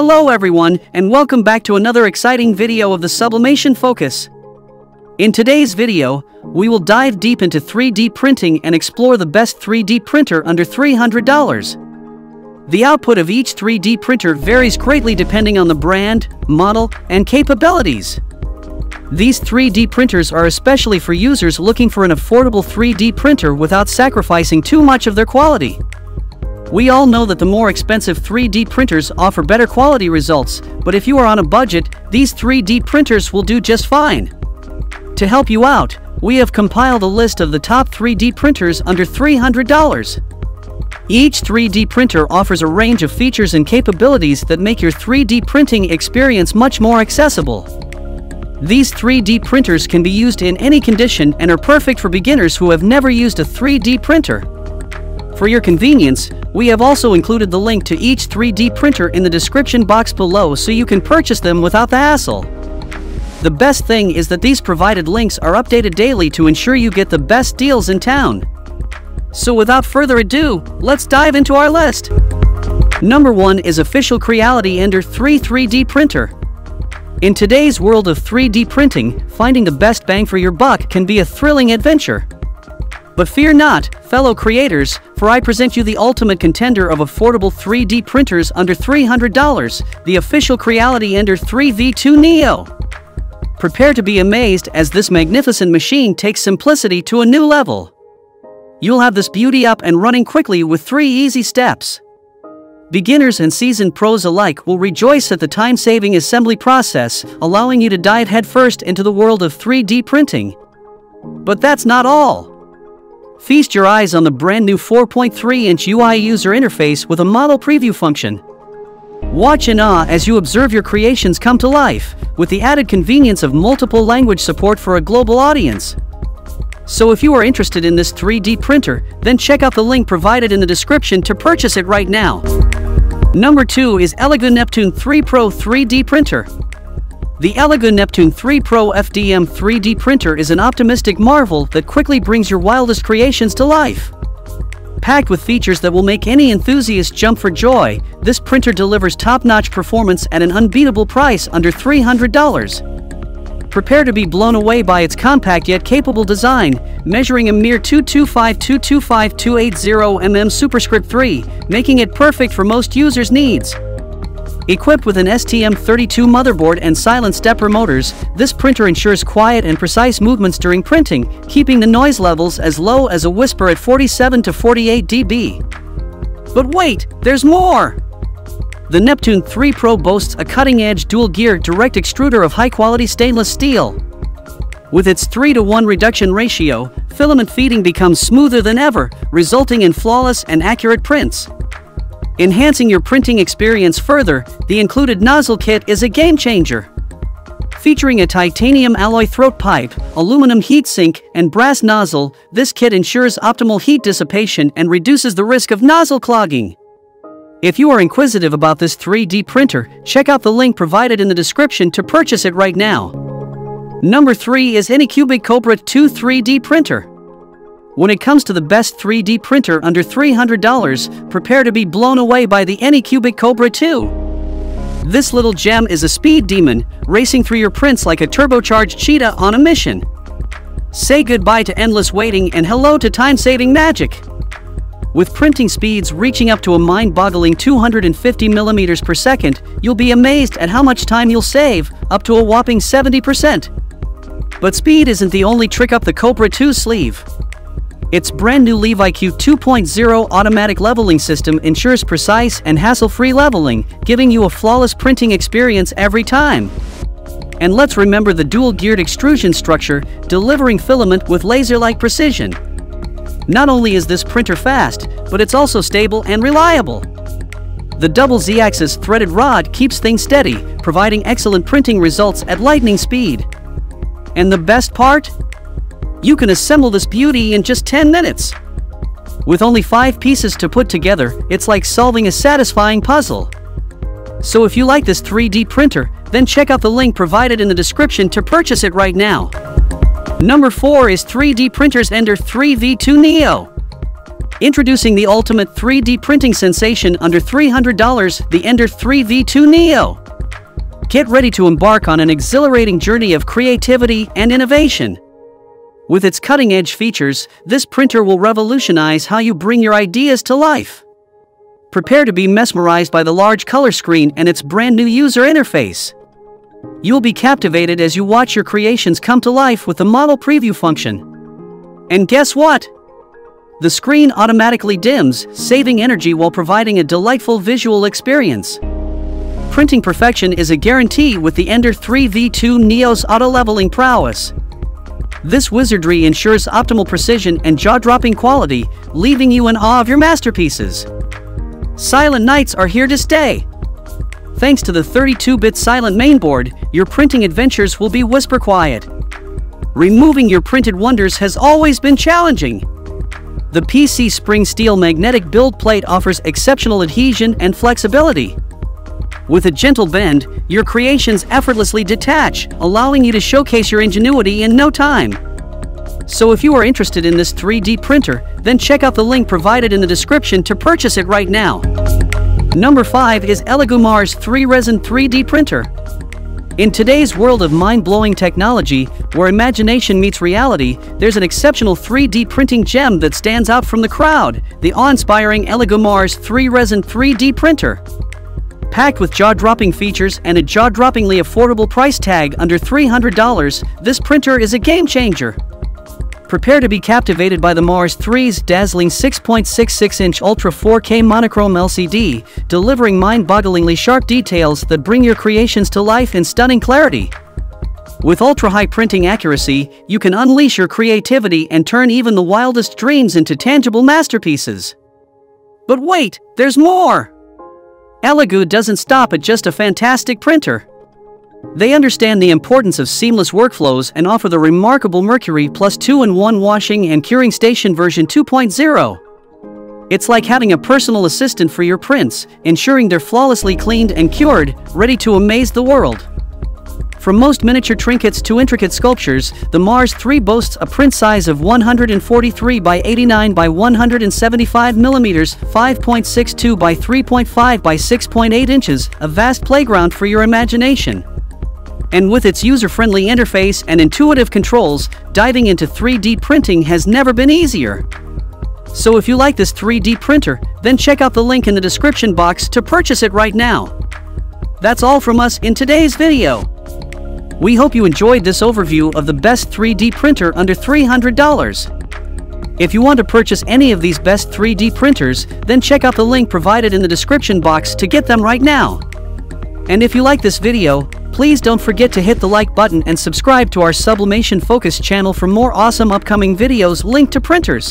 Hello everyone, and welcome back to another exciting video of the Sublimation Focus. In today's video, we will dive deep into 3D printing and explore the best 3D printer under $300. The output of each 3D printer varies greatly depending on the brand, model, and capabilities. These 3D printers are especially for users looking for an affordable 3D printer without sacrificing too much of their quality. We all know that the more expensive 3D printers offer better quality results, but if you are on a budget, these 3D printers will do just fine. To help you out, we have compiled a list of the top 3D printers under $300. Each 3D printer offers a range of features and capabilities that make your 3D printing experience much more accessible. These 3D printers can be used in any condition and are perfect for beginners who have never used a 3D printer. For your convenience, we have also included the link to each 3D printer in the description box below so you can purchase them without the hassle. The best thing is that these provided links are updated daily to ensure you get the best deals in town. So without further ado, let's dive into our list. Number 1 is Official Creality Ender 3 3D Printer. In today's world of 3D printing, finding the best bang for your buck can be a thrilling adventure. But fear not, fellow creators, for I present you the ultimate contender of affordable 3D printers under $300, the official Creality Ender 3v2 Neo. Prepare to be amazed as this magnificent machine takes simplicity to a new level. You'll have this beauty up and running quickly with three easy steps. Beginners and seasoned pros alike will rejoice at the time-saving assembly process, allowing you to dive headfirst into the world of 3D printing. But that's not all. Feast your eyes on the brand new 4.3-inch UI user interface with a model preview function. Watch in awe as you observe your creations come to life, with the added convenience of multiple language support for a global audience. So if you are interested in this 3D printer, then check out the link provided in the description to purchase it right now. Number 2 is Elegoo Neptune 3 Pro 3D Printer. The Elegoo Neptune 3 Pro FDM 3D printer is an optimistic marvel that quickly brings your wildest creations to life. Packed with features that will make any enthusiast jump for joy, this printer delivers top-notch performance at an unbeatable price under $300. Prepare to be blown away by its compact yet capable design, measuring a mere 225-225-280 mm superscript 3, making it perfect for most users' needs. Equipped with an STM32 motherboard and silent stepper motors, this printer ensures quiet and precise movements during printing, keeping the noise levels as low as a whisper at 47 to 48 dB. But wait, there's more! The Neptune 3 Pro boasts a cutting-edge dual-gear direct extruder of high-quality stainless steel. With its 3 to 1 reduction ratio, filament feeding becomes smoother than ever, resulting in flawless and accurate prints. Enhancing your printing experience further, the included nozzle kit is a game changer. Featuring a titanium alloy throat pipe, aluminum heatsink, and brass nozzle, this kit ensures optimal heat dissipation and reduces the risk of nozzle clogging. If you are inquisitive about this 3D printer, check out the link provided in the description to purchase it right now. Number 3 is Anycubic Kobra 2 3D Printer. When it comes to the best 3D printer under $300, prepare to be blown away by the Anycubic Kobra 2. This little gem is a speed demon, racing through your prints like a turbocharged cheetah on a mission. Say goodbye to endless waiting and hello to time-saving magic. With printing speeds reaching up to a mind-boggling 250 millimeters per second, you'll be amazed at how much time you'll save, up to a whopping 70%. But speed isn't the only trick up the Kobra 2 sleeve. Its brand new LeviQ 2.0 automatic leveling system ensures precise and hassle-free leveling, giving you a flawless printing experience every time. And let's remember the dual-geared extrusion structure, delivering filament with laser-like precision. Not only is this printer fast, but it's also stable and reliable. The double Z-axis threaded rod keeps things steady, providing excellent printing results at lightning speed. And the best part? You can assemble this beauty in just 10 minutes. With only 5 pieces to put together, it's like solving a satisfying puzzle. So if you like this 3D printer, then check out the link provided in the description to purchase it right now. Number 4 is 3D Printers Ender 3v2 Neo. Introducing the ultimate 3D printing sensation under $300, the Ender 3v2 Neo. Get ready to embark on an exhilarating journey of creativity and innovation. With its cutting-edge features, this printer will revolutionize how you bring your ideas to life. Prepare to be mesmerized by the large color screen and its brand new user interface. You'll be captivated as you watch your creations come to life with the model preview function. And guess what? The screen automatically dims, saving energy while providing a delightful visual experience. Printing perfection is a guarantee with the Ender 3v2 Neo's auto-leveling prowess. This wizardry ensures optimal precision and jaw-dropping quality, leaving you in awe of your masterpieces. Silent nights are here to stay. Thanks to the 32-bit silent mainboard, your printing adventures will be whisper quiet. Removing your printed wonders has always been challenging. The PC Spring Steel magnetic build plate offers exceptional adhesion and flexibility. With a gentle bend, your creations effortlessly detach, allowing you to showcase your ingenuity in no time. So if you are interested in this 3D printer, then check out the link provided in the description to purchase it right now. Number 5 is Elegoo Mars 3 Resin 3D Printer. In today's world of mind-blowing technology, where imagination meets reality, there's an exceptional 3D printing gem that stands out from the crowd, the awe-inspiring Elegoo Mars 3 Resin 3D printer. Packed with jaw-dropping features and a jaw-droppingly affordable price tag under $300, this printer is a game-changer. Prepare to be captivated by the Mars 3's dazzling 6.66-inch Ultra 4K monochrome LCD, delivering mind-bogglingly sharp details that bring your creations to life in stunning clarity. With ultra-high printing accuracy, you can unleash your creativity and turn even the wildest dreams into tangible masterpieces. But wait, there's more! Elegoo doesn't stop at just a fantastic printer. They understand the importance of seamless workflows and offer the remarkable Mercury Plus 2-in-1 washing and curing station version 2.0. It's like having a personal assistant for your prints, ensuring they're flawlessly cleaned and cured, ready to amaze the world. From most miniature trinkets to intricate sculptures, the Mars 3 boasts a print size of 143 by 89 by 175 millimeters, 5.62 by 3.5 by 6.8 inches, a vast playground for your imagination. And with its user-friendly interface and intuitive controls, diving into 3D printing has never been easier. So if you like this 3D printer, then check out the link in the description box to purchase it right now. That's all from us in today's video. We hope you enjoyed this overview of the best 3D printer under $300. If you want to purchase any of these best 3D printers, then check out the link provided in the description box to get them right now. And if you like this video, Please don't forget to hit the like button and subscribe to our Sublimation Focus channel for more awesome upcoming videos linked to printers.